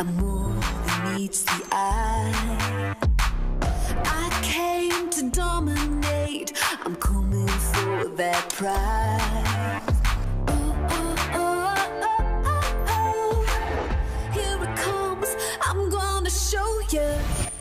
a move that meets the eye. I came to dominate, I'm coming for that prize. Show you.